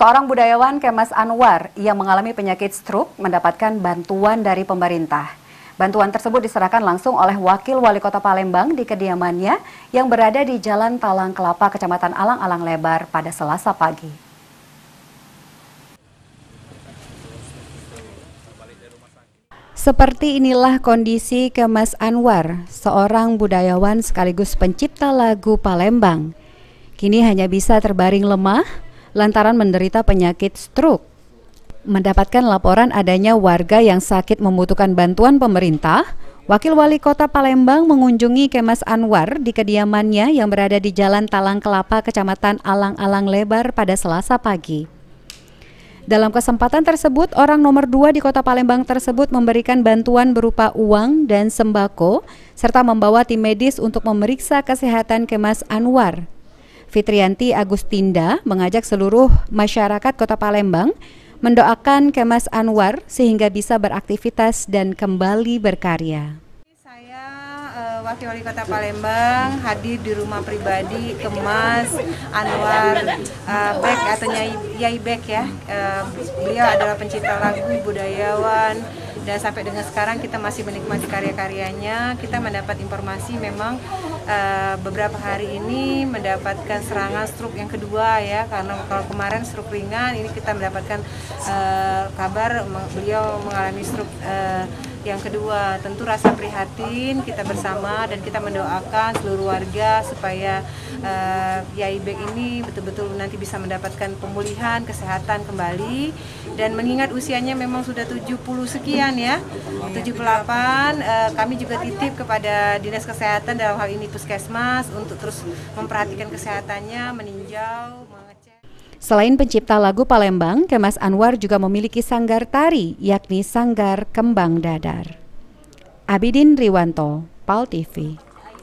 Seorang budayawan Kemas Anwar yang mengalami penyakit stroke mendapatkan bantuan dari pemerintah. Bantuan tersebut diserahkan langsung oleh Wakil Wali Kota Palembang di kediamannya yang berada di Jalan Talang Kelapa, Kecamatan Alang-Alang Lebar pada Selasa pagi. Seperti inilah kondisi Kemas Anwar, seorang budayawan sekaligus pencipta lagu Palembang. Kini hanya bisa terbaring lemah lantaran menderita penyakit stroke. Mendapatkan laporan adanya warga yang sakit membutuhkan bantuan pemerintah, Wakil Wali Kota Palembang mengunjungi Kemas Anwar di kediamannya yang berada di Jalan Talang Kelapa, Kecamatan Alang-Alang Lebar pada Selasa pagi. Dalam kesempatan tersebut, orang nomor dua di kota Palembang tersebut memberikan bantuan berupa uang dan sembako, serta membawa tim medis untuk memeriksa kesehatan Kemas Anwar. Fitrianti Agustinda mengajak seluruh masyarakat Kota Palembang mendoakan Kemas Anwar sehingga bisa beraktivitas dan kembali berkarya. Uh, Wakil Wali Kota Palembang hadir di rumah pribadi Kemas Anwar uh, Bek atau Nyai Yai Bek ya. Uh, beliau adalah pencipta lagu, budayawan, dan sampai dengan sekarang kita masih menikmati karya-karyanya. Kita mendapat informasi memang uh, beberapa hari ini mendapatkan serangan stroke yang kedua ya. Karena kalau kemarin stroke ringan ini kita mendapatkan uh, kabar beliau mengalami stroke uh, yang kedua, tentu rasa prihatin kita bersama dan kita mendoakan seluruh warga supaya uh, Yai Bek ini betul-betul nanti bisa mendapatkan pemulihan kesehatan kembali dan mengingat usianya memang sudah 70 sekian ya. 78 uh, kami juga titip kepada Dinas Kesehatan dalam hal ini Puskesmas untuk terus memperhatikan kesehatannya, meninjau, Selain pencipta lagu Palembang, Kemas Anwar juga memiliki sanggar tari, yakni Sanggar Kembang Dadar. Abidin Riwanto, PAL TV.